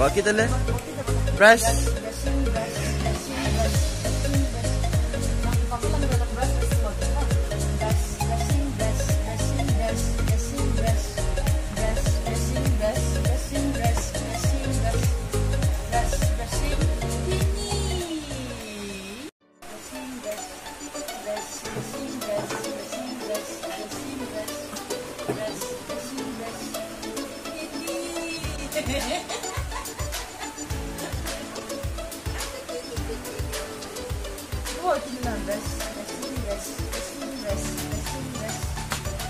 बाकी तले brush Yeah. quote in numbers. The singers, the singers,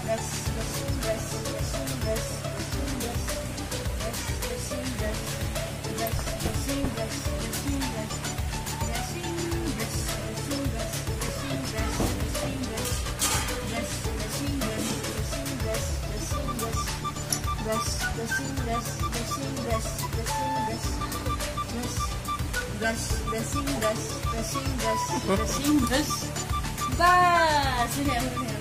the singers, the singers. bus, dash, bus, dash. bus, busing bus, bus. Bus!